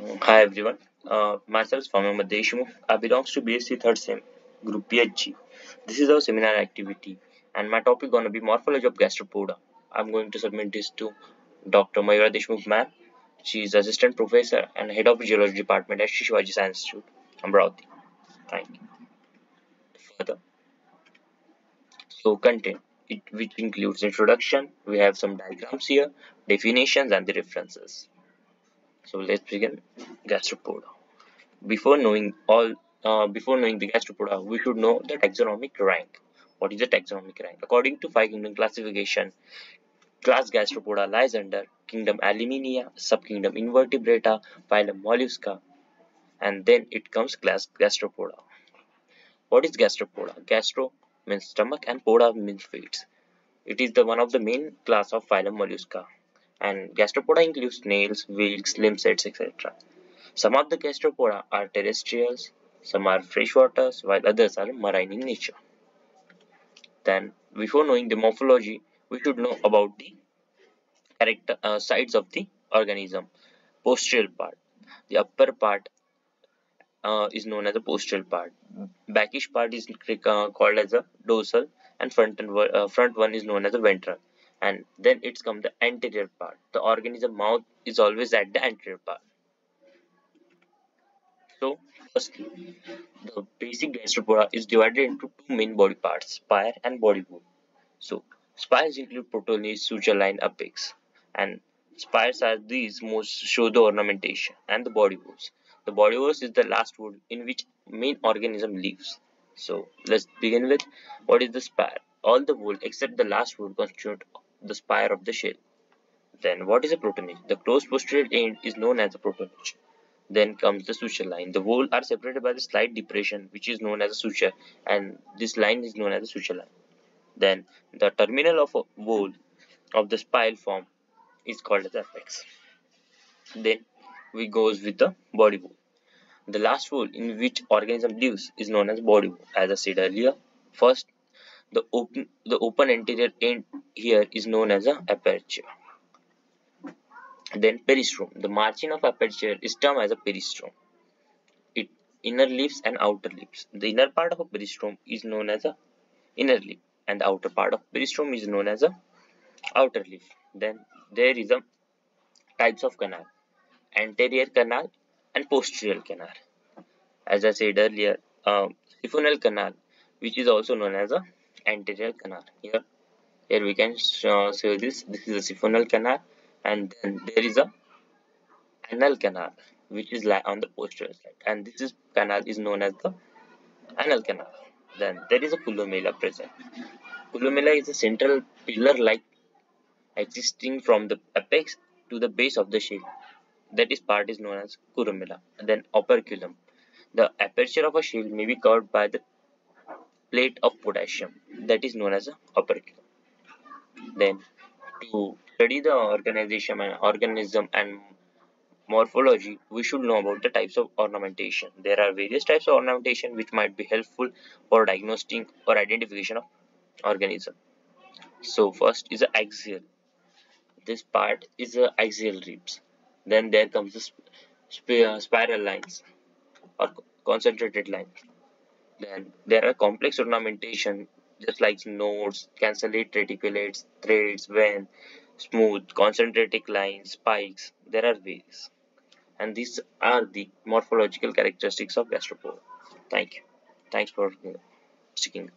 Hi everyone, uh, myself Swami Deshmukh. I belong to BSc 3rd Sem, Group PHG. This is our seminar activity and my topic gonna be morphology of gastropoda. I'm going to submit this to Dr. Mayura Deshmukh ma'am. She is assistant professor and head of geology department at Shivaji Science Institute, Amravati. Thank you. Further, so content, it, which includes introduction. We have some diagrams here, definitions and the references. So let's begin gastropoda. Before knowing all, uh, before knowing the gastropoda, we should know the taxonomic rank. What is the taxonomic rank? According to five kingdom classification, class gastropoda lies under kingdom Aluminia, subkingdom Invertebrata, phylum Mollusca, and then it comes class gastropoda. What is gastropoda? Gastro means stomach and poda means feet. It is the one of the main class of phylum Mollusca and gastropoda includes snails, whelks, limpets, etc. Some of the gastropoda are terrestrials, some are freshwater, while others are marine in nature. Then, before knowing the morphology, we should know about the character uh, sides of the organism. Posterior part. The upper part uh, is known as the posterior part. Backish part is uh, called as a dorsal, and front and uh, front one is known as a ventral and then it's come the anterior part. The organism mouth is always at the anterior part. So firstly the basic gastropoda is divided into two main body parts spire and body whorl so spires include protonase suture line apex. And spires are these most show the ornamentation and the body whorls the body whorls is the last whorl in which main organism lives. So let's begin with what is the spire? All the whorl except the last whorl constitute the spire of the shell. Then what is a protonage? The closed posterior end is known as a protonage. Then comes the suture line. The whorl are separated by the slight depression which is known as a suture and this line is known as a suture line. Then the terminal of a whorl of the spire form is called as apex. Then we goes with the body whorl. The last whorl in which organism lives is known as body whorl. As I said earlier, first the open, the open anterior end here is known as a aperture. Then peristome. The margin of aperture is termed as a peristome. It inner leaves and outer leaves. The inner part of a peristome is known as a inner leaf and the outer part of peristome is known as a outer leaf. Then there is a types of canal. Anterior canal and posterior canal. As I said earlier, uh, siphonal canal which is also known as a anterior canal. Here here we can show, uh, show this. This is a siphonal canal and then there is a anal canal which is on the posterior side. And this is canal is known as the anal canal. Then there is a columella present. Columella is a central pillar like existing from the apex to the base of the shell that is part is known as columella then operculum. The aperture of a shell may be covered by the plate of potassium that is known as a operculum. Then to study the organization and organism and morphology, we should know about the types of ornamentation. There are various types of ornamentation which might be helpful for diagnosing or identification of organism. So first is the axial. This part is the axial ribs. Then there comes the sp spiral lines or concentrated lines. Then there are complex ornamentation just like nodes, cancellate reticulates, threads, vein, smooth, concentric lines, spikes. There are various. And these are the morphological characteristics of gastropoda. Thank you. Thanks for uh, sticking.